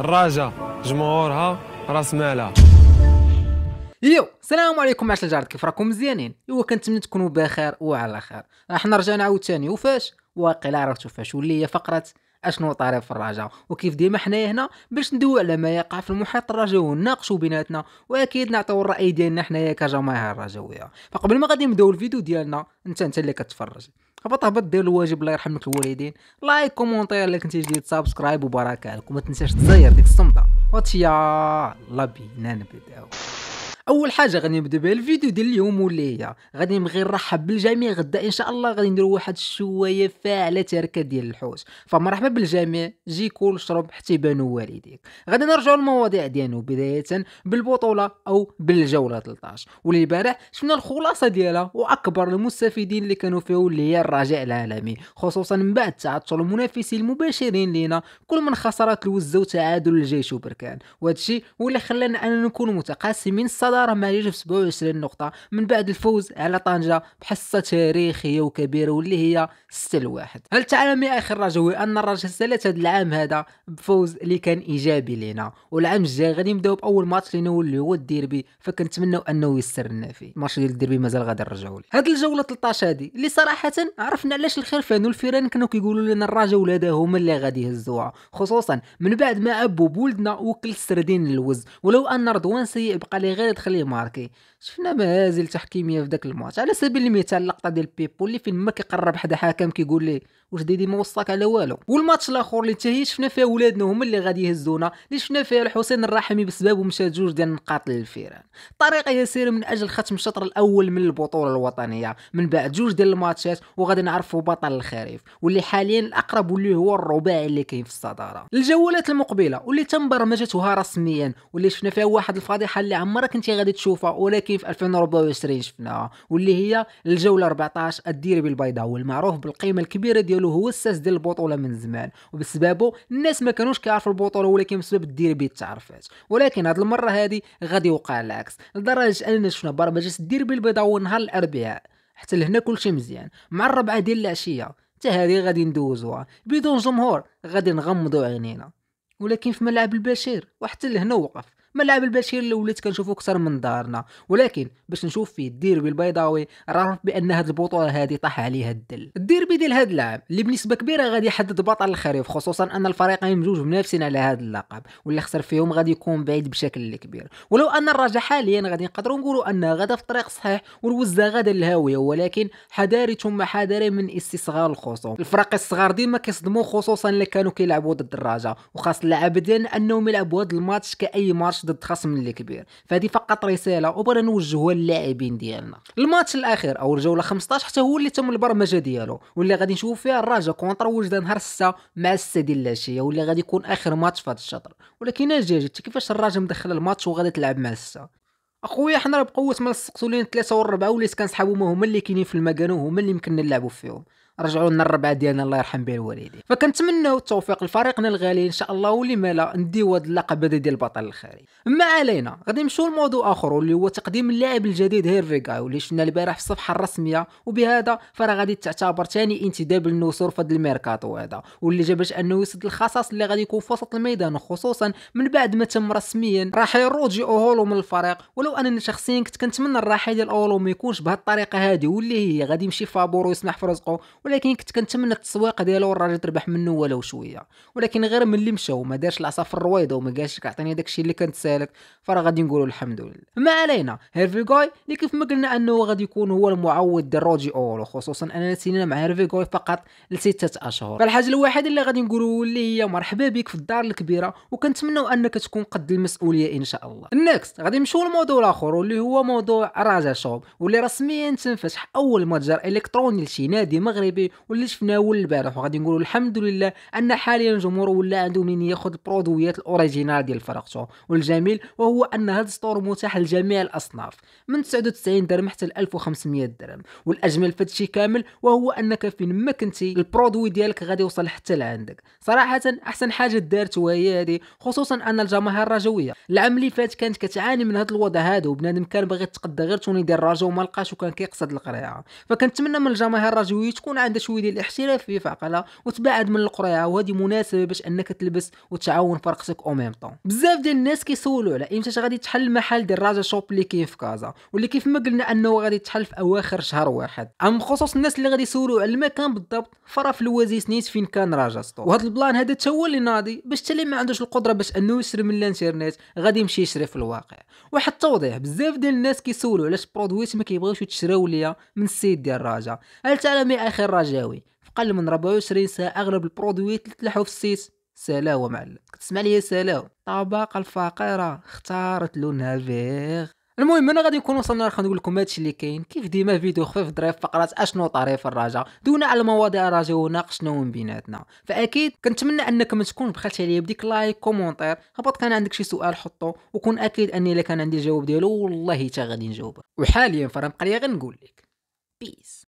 الدراجه جمهورها راس مالها يو السلام عليكم عشر الجارد كيف راكم مزيانين؟ ايوا كنتمنى تكونوا بخير وعلى خير. إحنا رجعنا عاوتاني وفاش؟ واقيلا عرفتوا فاش واللي هي فقرة أشنو طاري في الرجاء وكيف ديما حنايا هنا باش ندوي على ما يقع في المحيط الرجاوي ونناقشوا بيناتنا وأكيد نعطيو الرأي ديالنا حنايا كجماهير الرجاويه فقبل ما غادي نبداو الفيديو ديالنا انت أنت اللي كتفرج. هبط هبط دير الواجب الله يرحم لك الوالدين like commentaire اللي كنتي جديد subscribe وبركه عليكم. ما تنساش تزير ديك الصمتة. وهاتشي يلا بينا نبدأو. أول حاجة غادي نبدأ بها الفيديو ديال اليوم واللي هي غادي نبغي نرحب بالجميع غدا إن شاء الله غادي نديروا واحد الشوية فاعلة تاركة ديال الحوت. فمرحبا بالجميع. جي كول شرب حتى يبانوا والديك. غادي نرجعوا للمواضيع ديالنا بداية بالبطولة أو بالجولة 13 واللي البارح شفنا الخلاصة ديالها وأكبر المستفيدين اللي كانوا فيه اللي هي الرجاء العالمي. خصوصا من بعد تعثر المنافسين المباشرين لينا كل من خسارات الوزه وتعادل الجيش وبركان. وهذا الشيء هو اللي خلانا اننا نكون متقاسمين الصداره مع ب 27 نقطة من بعد الفوز على طنجة بحصة تاريخية وكبيرة واللي هي 6 لواحد هل تعلم يا أخي الرجوي أن الرجاء سالت هذا العام هذا بفوز اللي كان إيجابي لينا والعام الجاي غادي نبداو بأول ماتش لينا واللي هو الديربي. فكنتمناو أنه يسر لنا فيه. الماتش ديال الديربي مازال غادي نرجعو ليه هاد الجولة 13 هادي. اللي صراحة عرفنا علاش الخرفان والفيران كانوا كيقولوا لنا الرجاء ولادها هما اللي غادي يهزوها. خصوصا من بعد ما أبو بولدنا وكل السردين للوز. ولو أن رضوان سيء بقى لي غير يدخل ماركي شفنا مهازل تحكيمية في ذاك الماتش. على سبيل المثال اللقطة ديال بيبو اللي فين ما كيقرب حدا حكم كيقول ليه واش ديدي ما وصاك على والو؟ والماتش الأخر اللي حتى هي شفنا فيها ولادنا هما اللي غادي يهزونا اللي شفنا فيها الحسين الرحمي بسبب مشى جوج ديال النقاط للفيران. طريقه يسيره من أجل ختم الشطر الأول من البطولة الوطنية. من بعد جوج ديال الماتشات وغادي نعرفوا بطل الخريف واللي حاليا الأقرب واللي هو الرباعي اللي كاين في الصدارة. الجولات المقبلة واللي تم برمجتها رسميا واللي شفنا فيها واحد الفضيحة اللي عمرك انت غادي تشوفها ولكن في 2024 شفناها واللي هي الجولة 14 الديربي البيضاء والمعروف بالقيمة الكبيرة ديالو هو الساس ديال البطولة من زمان. وبسببه الناس ما كانوش كيعرفوا البطولة ولكن بسبب الديربي تعرفات. ولكن هذه المرة هذه غادي يوقع العكس لدرجة أننا شفنا برمجة الديربي البيضاء نهار الأربعاء. حتى لهنا كلشي مزيان. مع الربعة ديال العشية حتى هذه غادي ندوزوها. بدون جمهور غادي نغمضوا عينينا. ولكن في ملعب البشير وحتى لهنا وقف. ملعب البشير اللي وليت كنشوفو أكثر من دارنا. ولكن باش نشوف فيه الديربي البيضاوي راه بأن هاد البطولة هادي طاح عليها الدل. الديربي ديال هاد العام اللي بنسبة كبيرة غادي يحدد بطل الخريف خصوصا أن الفريقين بجوج منافسين على هاد اللقب واللي خسر فيهم غادي يكون بعيد بشكل كبير. ولو أن الرجاء حاليا غادي نقدروا نقولوا انها غادا في الطريق الصحيح والوزة غادا الهاوية ولكن حذاري ثم حذاري من استصغار الخصوم. الفرق الصغار ديما كيصدموا خصوصا اللي كانوا كيلعبوا ضد الرجاء وخاص اللاعب ديالنا أنهم يلعبوا هاد الماتش كأي ماتش ضد خصم اللي كبير. فهذه فقط رسالة وبغينا نوجهوها للاعبين ديالنا. الماتش الأخير أو الجوله 15 حتى هو اللي تم البرمجة ديالو. واللي غادي نشوف فيها الرجاء contre وجده نهار 6 مع 6 ديال العشيه واللي غادي يكون آخر ماتش في هذا الشطر. ولكن أجي جيت كيفاش الرجاء مدخل الماتش وغادي تلعب مع 6 أخويا حنا بقوة ما لين 3 والربعه وليت كنسحبوا هما اللي كاينين في المكان وهما اللي يمكن نلعبوا فيهم. رجعوا لنا الربعه ديالنا الله يرحم به الوالدين. فكنتمناو التوفيق لفريقنا الغالي إن شاء الله ولما لا نديو هذا اللقب هذا ديال البطل الخريفي ما علينا غادي نمشيو لموضوع آخر واللي هو تقديم اللاعب الجديد هيرفي غاي واللي شفنا البارح في الصفحة الرسمية. وبهذا فراه غادي تعتبر ثاني انتداب للنسور في هذا الميركاتو هذا. واللي جا باش أنه يسد الخصاص اللي غادي يكون في وسط الميدان خصوصا من بعد ما تم رسميا رحيل روجي اوهولو من الفريق. ولو أنني شخصيا كنت كنتمنى الرحيل ديال اوهولو ما يكونش بهذه الطريقة هذه واللي هي غادي يمشي فابور ويسمح في رزقه ولكن كنت كنتمنى من التسويق ديالو والراجل تربح منه ولو شوية. ولكن غير ملي مشى وما دارش العصا في الرويضة وما قالش عطيني داكشي اللي كنت سالك فراه غادي نقولوا الحمد لله. ما علينا هيرفي جوي اللي كيف ما قلنا أنه غادي يكون هو المعوض ديال روجي اولو خصوصا اننا سينا مع هيرفي جوي فقط لستة أشهر. فالحاجة الوحيدة اللي غادي نقولوا اللي هي مرحبا بك في الدار الكبيرة وكنتمنوا أنك تكون قد المسؤولية إن شاء الله. ال next غادي نمشيو للموضوع الآخر واللي هو موضوع Raja Shop واللي رسميا تنفتح أول متجر إلكتروني لشي نادي مغربي واللي شفناه اول البارح. وغادي نقولوا الحمد لله أن حاليا الجمهور ولا عنده من ياخذ البرودويات ال original ديال فرقته والجميل وهو أن هذا store متاح لجميع الأصناف من 99 درهم حتى ل 1500 درهم. والأجمل في هادشي كامل وهو انك فين ما كنتي ال produit ديالك غادي يوصل حتى لعندك. صراحة أحسن حاجة دارت وهي هذه خصوصا أن الجماهير الرجوية. العام اللي فات كانت كتعاني من هذا الوضع هذا وبنادم كان باغي يتقدى غير tenue ديال الرجاء وما لقاش وكان كيقصد القريعة. فكنتمنى من الجماهير الرجوية تكون عندها شوية ديال الاحترافيه في عقلها وتبعد من القريعه وهذه مناسبة باش أنك تلبس وتعاون فرقتك au même temps بزاف ديال الناس كيسولوا على إمتى غادي تحل المحل ديال Raja Shop اللي كاين في كازا واللي كيف ما قلنا أنه غادي تحل في أواخر شهر واحد. عم خصوص الناس اللي غادي يسولوا على المكان بالضبط فرا في الوازي سنيت فين كان راجا ستور وهذا البلان هذا تا هو اللي ناضي باش تالي ما عندوش القدرة باش أنه يشري من الانترنت غادي يمشي يشري في الواقع. واحد التوضيح بزاف ديال الناس كيسولوا علاش برودويت ما كيبغيوش يتشراو ليا من السيد ديال راجا هل تعلم يا أخي الرجاوي. في قل من 24 ساعة أغلب البرودويت اللي تلحوا في السيت سلاوة معلم كتسمع لي سلاوة طبقة الفقيرة. اختارت لونها فيغ. المهم أنا غادي نكون وصلنا ل نقول لكم هادشي اللي كاين. كيف ديما فيديو خفيف ظريف فقرات أشنو طريف الرجا دوينا على مواضيع الرجا وناقشنا من بيناتنا. فأكيد كنتمنى أنكم تكون بخلتي عليا بديك like commentaire. هبط كان عندك شي سؤال حطو. وكون أكيد أني إلا كان عندي الجواب ديالو والله حتى غادي نجاوبه. وحاليا فرا بقى غير نقول لك. peace